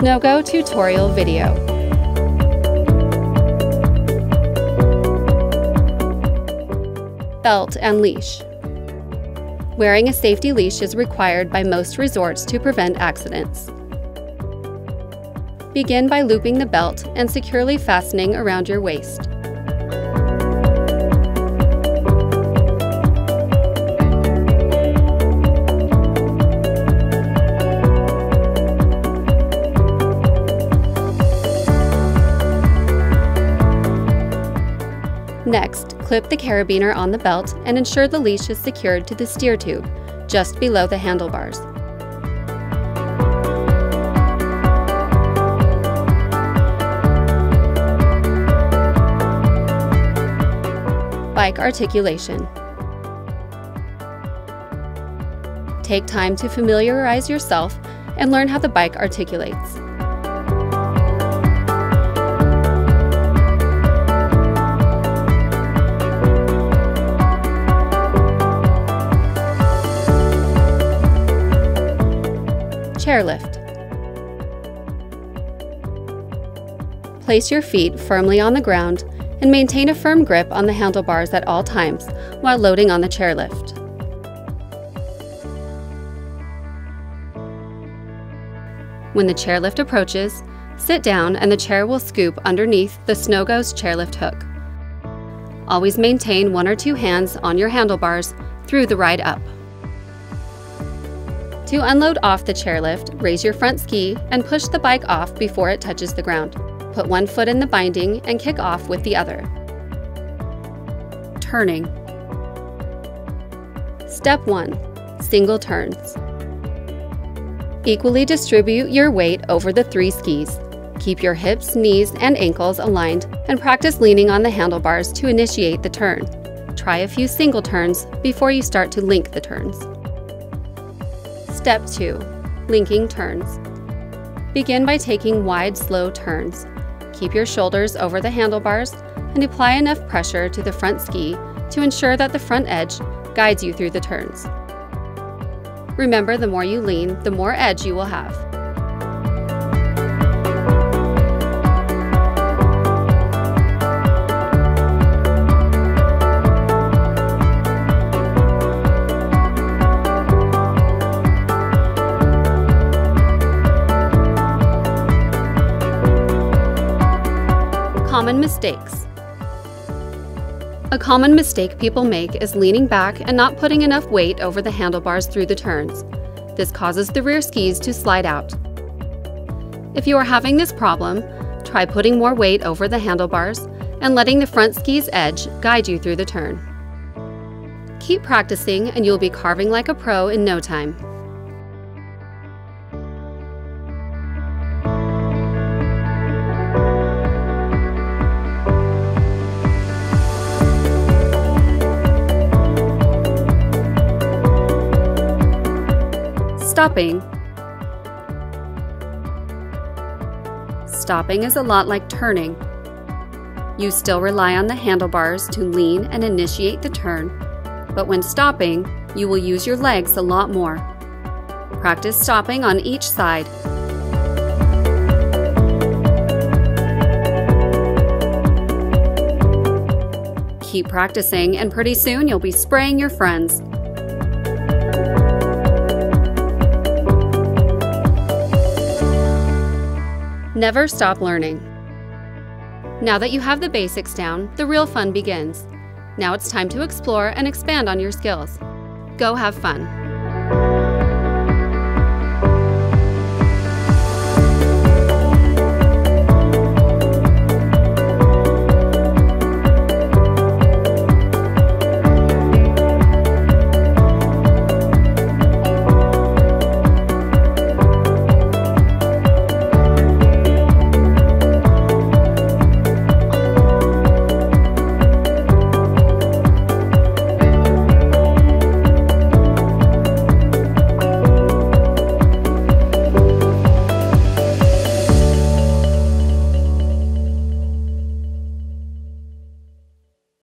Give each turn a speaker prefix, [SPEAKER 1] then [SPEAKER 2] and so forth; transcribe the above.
[SPEAKER 1] SNO-GO tutorial video. Belt and leash. Wearing a safety leash is required by most resorts to prevent accidents. Begin by looping the belt and securely fastening around your waist. Next, clip the carabiner on the belt and ensure the leash is secured to the steer tube, just below the handlebars. Bike articulation. Take time to familiarize yourself and learn how the bike articulates. Chairlift. Place your feet firmly on the ground and maintain a firm grip on the handlebars at all times while loading on the chairlift. When the chairlift approaches, sit down and the chair will scoop underneath the SNO-GO's chairlift hook. Always maintain one or two hands on your handlebars through the ride up. To unload off the chairlift, raise your front ski and push the bike off before it touches the ground. Put one foot in the binding and kick off with the other. Turning. Step 1. Single turns. Equally distribute your weight over the three skis. Keep your hips, knees, and ankles aligned and practice leaning on the handlebars to initiate the turn. Try a few single turns before you start to link the turns. Step 2. Linking turns. Begin by taking wide, slow turns. Keep your shoulders over the handlebars and apply enough pressure to the front ski to ensure that the front edge guides you through the turns. Remember, the more you lean, the more edge you will have. Common mistakes. A common mistake people make is leaning back and not putting enough weight over the handlebars through the turns. This causes the rear skis to slide out. If you are having this problem, try putting more weight over the handlebars and letting the front ski's edge guide you through the turn. Keep practicing and you'll be carving like a pro in no time. Stopping. Stopping is a lot like turning. You still rely on the handlebars to lean and initiate the turn, but when stopping, you will use your legs a lot more. Practice stopping on each side. Keep practicing, and pretty soon you'll be spraying your friends. Never stop learning. Now that you have the basics down, the real fun begins. Now it's time to explore and expand on your skills. Go have fun.